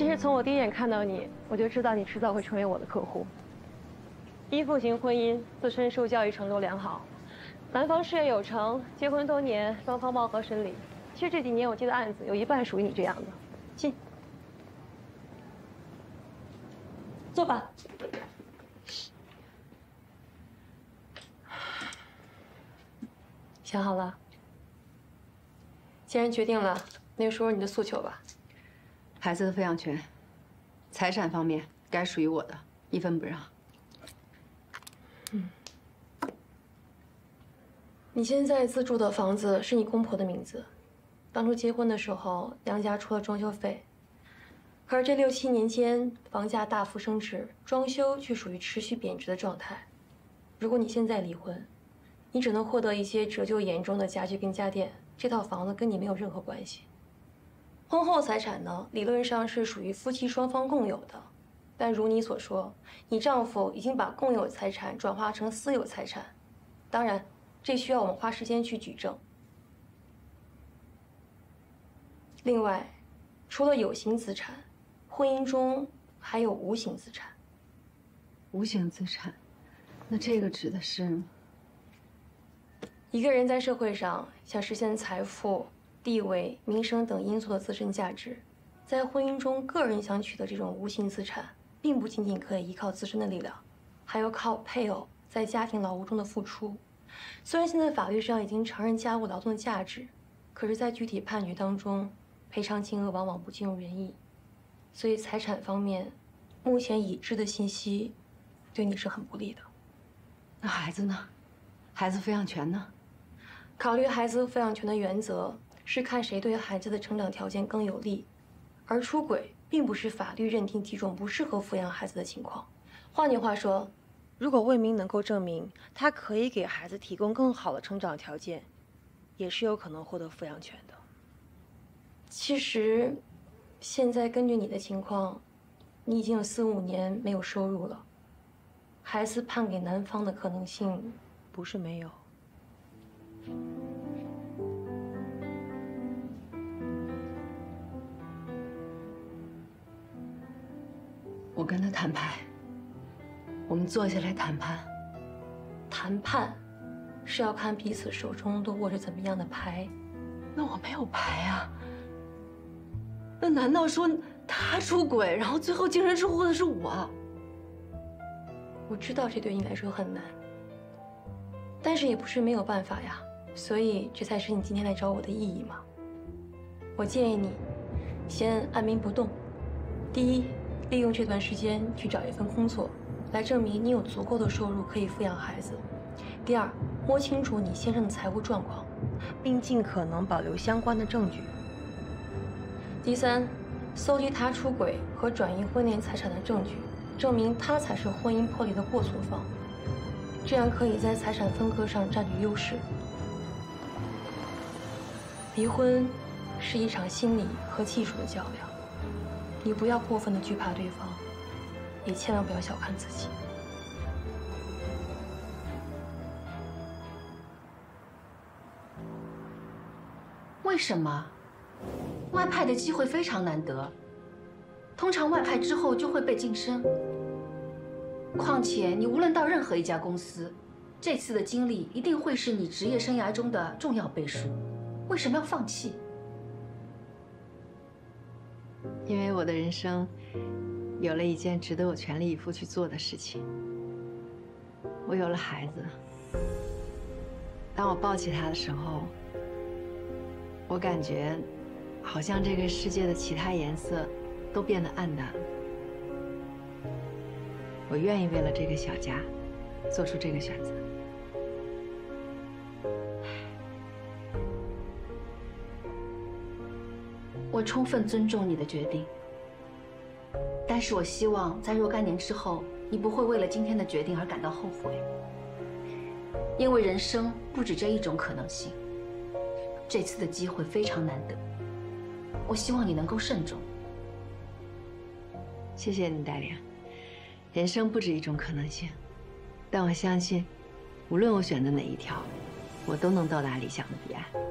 其实从我第一眼看到你，我就知道你迟早会成为我的客户。依附型婚姻，自身受教育程度良好，男方事业有成，结婚多年，双方貌合神离。其实这几年我接的案子有一半属于你这样的。进，坐吧。想好了？既然决定了，那就说说你的诉求吧。孩子的抚养权，财产方面该属于我的，一分不让。嗯。你现在自住的房子是你公婆的名字，当初结婚的时候娘家出了装修费，可是这六七年间房价大幅升值，装修却属于持续贬值的状态。如果你现在离婚，你只能获得一些折旧严重的家具跟家电，这套房子跟你没有任何关系。婚后财产呢，理论上是属于夫妻双方共有的，但如你所说，你丈夫已经把共有财产转化成私有财产，当然，这需要我们花时间去举证。另外，除了有形资产，婚姻中还有无形资产。无形资产，那这个指的是？一个人在社会上想实现财富、地位、名声等因素的自身价值，在婚姻中，个人想取得这种无形资产，并不仅仅可以依靠自身的力量，还要靠配偶在家庭劳务中的付出。虽然现在法律上已经承认家务劳动的价值，可是，在具体判决当中，赔偿金额往往不尽如人意。所以，财产方面，目前已知的信息，对你是很不利的。那孩子呢？孩子抚养权呢？考虑孩子抚养权的原则是看谁对孩子的成长条件更有利，而出轨并不是法律认定几种不适合抚养孩子的情况。换句话说，如果魏明能够证明他可以给孩子提供更好的成长条件，也是有可能获得抚养权的。其实，现在根据你的情况，你已经有四五年没有收入了，孩子判给男方的可能性不是没有。我跟他摊牌，我们坐下来谈判。谈判是要看彼此手中都握着怎么样的牌。那我没有牌啊。那难道说他出轨，然后最后净身出户的是我？我知道这对你来说很难，但是也不是没有办法呀。所以，这才是你今天来找我的意义嘛。我建议你，先按兵不动。第一，利用这段时间去找一份工作，来证明你有足够的收入可以抚养孩子。第二，摸清楚你先生的财务状况，并尽可能保留相关的证据。第三，搜集他出轨和转移婚内财产的证据，证明他才是婚姻破裂的过错方，这样可以在财产分割上占据优势。离婚是一场心理和技术的较量，你不要过分的惧怕对方，也千万不要小看自己。为什么？外派的机会非常难得，通常外派之后就会被晋升。况且你无论到任何一家公司，这次的经历一定会是你职业生涯中的重要背书。为什么要放弃？因为我的人生有了一件值得我全力以赴去做的事情。我有了孩子。当我抱起他的时候，我感觉好像这个世界的其他颜色都变得暗淡了。我愿意为了这个小家做出这个选择。我充分尊重你的决定，但是我希望在若干年之后，你不会为了今天的决定而感到后悔，因为人生不止这一种可能性。这次的机会非常难得，我希望你能够慎重。谢谢你，戴莲。人生不止一种可能性，但我相信，无论我选择哪一条，我都能到达理想的彼岸。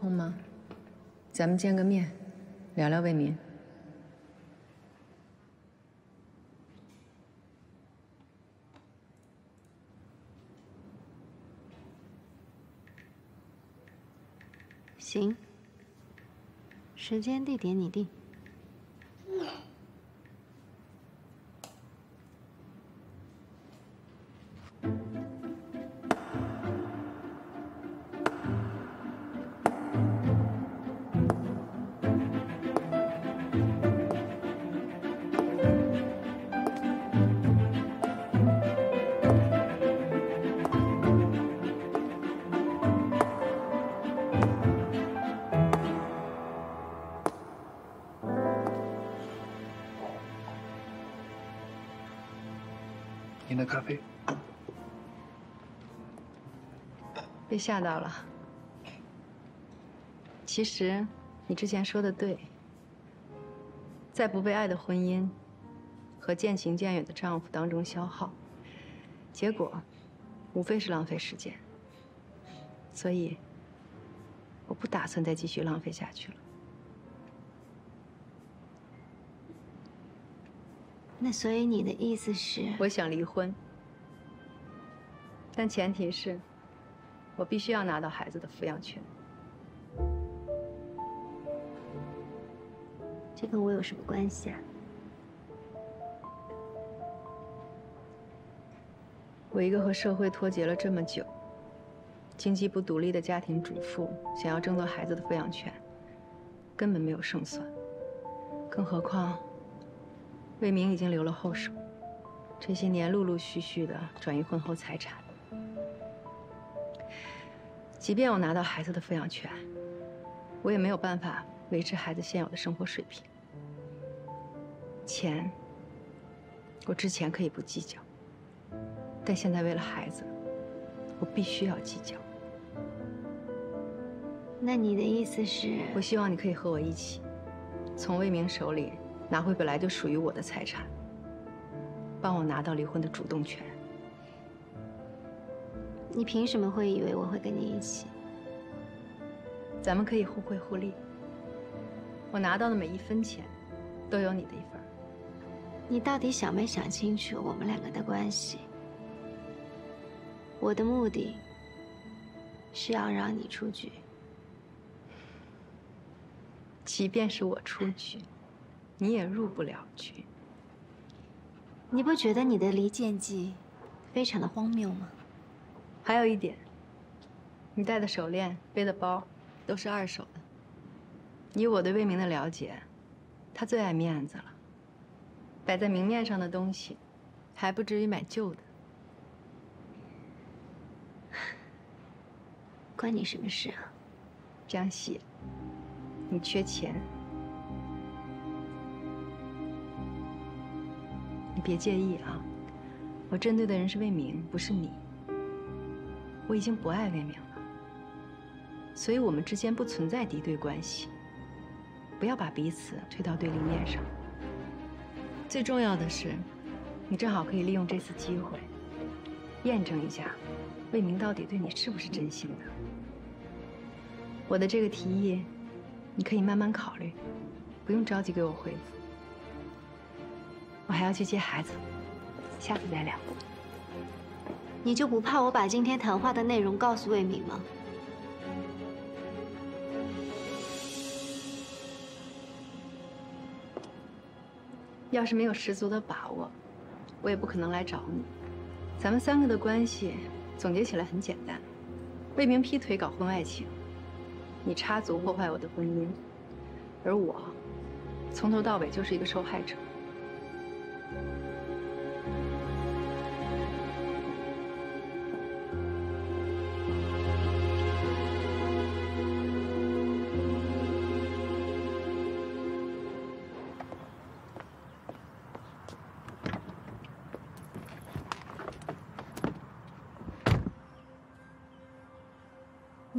空吗？咱们见个面，聊聊魏民。行，时间地点你定。的咖啡。被吓到了。其实，你之前说的对，在不被爱的婚姻和渐行渐远的丈夫当中消耗，结果无非是浪费时间。所以，我不打算再继续浪费下去了。那所以你的意思是？我想离婚，但前提是，我必须要拿到孩子的抚养权。这跟我有什么关系啊？我一个和社会脱节了这么久、经济不独立的家庭主妇，想要争夺孩子的抚养权，根本没有胜算。更何况，魏明已经留了后手，这些年陆陆续续的转移婚后财产。即便我拿到孩子的抚养权，我也没有办法维持孩子现有的生活水平。钱，我之前可以不计较，但现在为了孩子，我必须要计较。那你的意思是？我希望你可以和我一起，从魏明手里。拿回本来就属于我的财产，帮我拿到离婚的主动权。你凭什么会以为我会跟你一起？咱们可以互惠互利。我拿到的每一分钱，都有你的一份。你到底想没想清楚我们两个的关系？我的目的是要让你出局。即便是我出局。你也入不了局。你不觉得你的离间计非常的荒谬吗？还有一点，你戴的手链、背的包都是二手的。以我对魏明的了解，他最爱面子了。摆在明面上的东西，还不至于买旧的。关你什么事啊？江西，你缺钱。别介意啊，我针对的人是魏明，不是你。我已经不爱魏明了，所以我们之间不存在敌对关系。不要把彼此推到对立面上。最重要的是，你正好可以利用这次机会，验证一下魏明到底对你是不是真心的。我的这个提议，你可以慢慢考虑，不用着急给我回复。我还要去接孩子，下次再聊。你就不怕我把今天谈话的内容告诉魏敏吗？要是没有十足的把握，我也不可能来找你。咱们三个的关系总结起来很简单：魏明劈腿搞婚外情，你插足破坏我的婚姻，而我从头到尾就是一个受害者。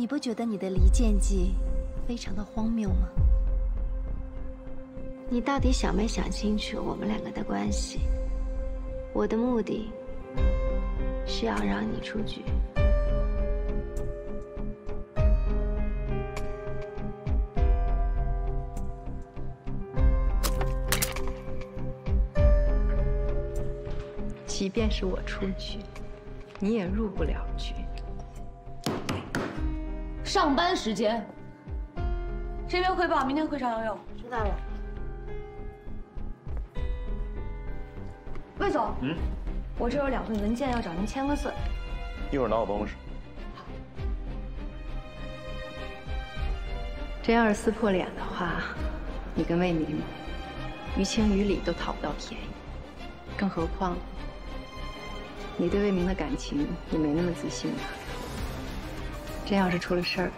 你不觉得你的离间计非常的荒谬吗？你到底想没想清楚我们两个的关系？我的目的是要让你出局。即便是我出局你也入不了局。上班时间，这边汇报，明天会上要用。知道了。魏总，嗯，我这有两份文件要找您签个字。一会儿拿我办公室。真要是撕破脸的话，你跟魏明于情于理都讨不到便宜，更何况你对魏明的感情也没那么自信吧？真要是出了事儿，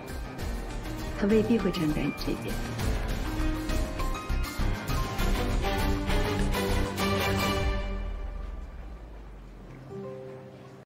他未必会站在你这边。